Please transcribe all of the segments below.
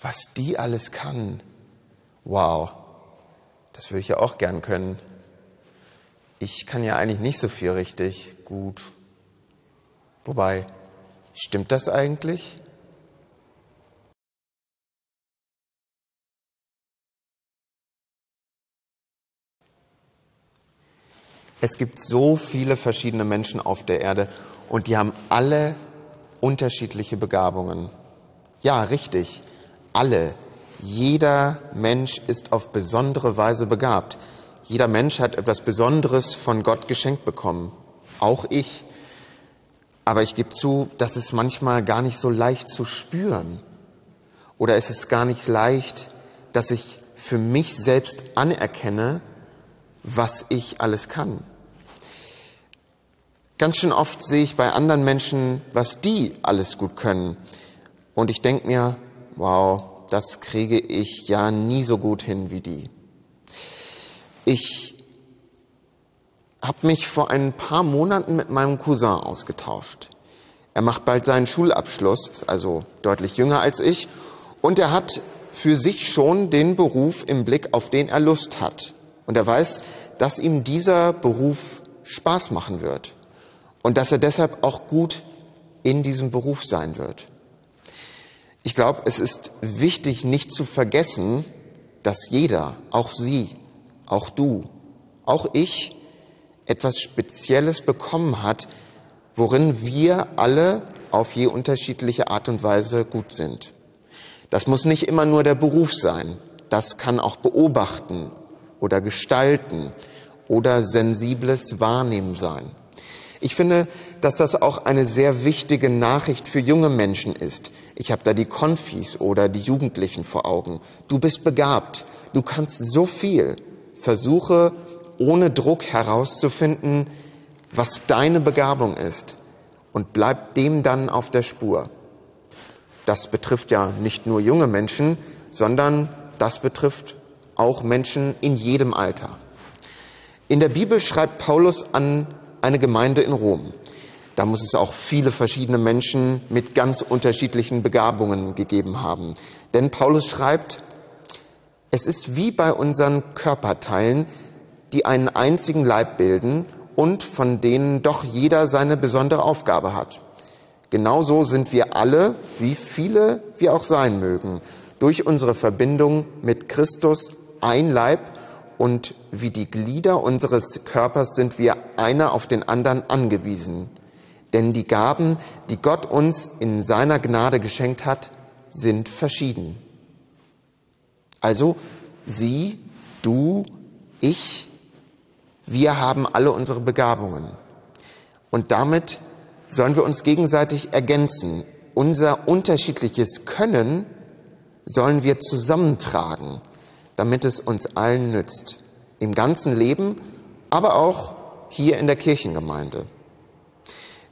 was die alles kann. Wow, das würde ich ja auch gern können. Ich kann ja eigentlich nicht so viel richtig gut. Wobei, stimmt das eigentlich? Es gibt so viele verschiedene Menschen auf der Erde und die haben alle unterschiedliche Begabungen. Ja, richtig, alle. Jeder Mensch ist auf besondere Weise begabt. Jeder Mensch hat etwas Besonderes von Gott geschenkt bekommen. Auch ich. Aber ich gebe zu, das ist manchmal gar nicht so leicht zu spüren. Oder es ist gar nicht leicht, dass ich für mich selbst anerkenne, was ich alles kann. Ganz schön oft sehe ich bei anderen Menschen, was die alles gut können. Und ich denke mir, wow, das kriege ich ja nie so gut hin wie die. Ich habe mich vor ein paar Monaten mit meinem Cousin ausgetauscht. Er macht bald seinen Schulabschluss, ist also deutlich jünger als ich, und er hat für sich schon den Beruf im Blick, auf den er Lust hat. Und er weiß, dass ihm dieser Beruf Spaß machen wird und dass er deshalb auch gut in diesem Beruf sein wird. Ich glaube, es ist wichtig, nicht zu vergessen, dass jeder, auch Sie, auch du, auch ich, etwas Spezielles bekommen hat, worin wir alle auf je unterschiedliche Art und Weise gut sind. Das muss nicht immer nur der Beruf sein. Das kann auch beobachten oder gestalten oder sensibles Wahrnehmen sein. Ich finde, dass das auch eine sehr wichtige Nachricht für junge Menschen ist. Ich habe da die Konfis oder die Jugendlichen vor Augen. Du bist begabt, du kannst so viel. Versuche ohne Druck herauszufinden, was deine Begabung ist und bleib dem dann auf der Spur. Das betrifft ja nicht nur junge Menschen, sondern das betrifft auch Menschen in jedem Alter. In der Bibel schreibt Paulus an eine Gemeinde in Rom. Da muss es auch viele verschiedene Menschen mit ganz unterschiedlichen Begabungen gegeben haben. Denn Paulus schreibt, es ist wie bei unseren Körperteilen, die einen einzigen Leib bilden und von denen doch jeder seine besondere Aufgabe hat. Genauso sind wir alle, wie viele wir auch sein mögen, durch unsere Verbindung mit Christus ein Leib und wie die Glieder unseres Körpers sind wir einer auf den anderen angewiesen. Denn die Gaben, die Gott uns in seiner Gnade geschenkt hat, sind verschieden. Also Sie, du, ich, wir haben alle unsere Begabungen. Und damit sollen wir uns gegenseitig ergänzen. Unser unterschiedliches Können sollen wir zusammentragen damit es uns allen nützt. Im ganzen Leben, aber auch hier in der Kirchengemeinde.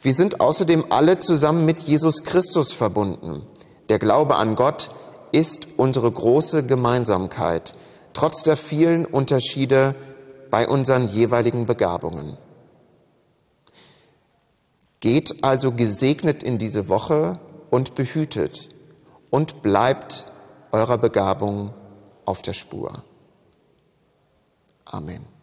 Wir sind außerdem alle zusammen mit Jesus Christus verbunden. Der Glaube an Gott ist unsere große Gemeinsamkeit, trotz der vielen Unterschiede bei unseren jeweiligen Begabungen. Geht also gesegnet in diese Woche und behütet und bleibt eurer Begabung auf der Spur. Amen.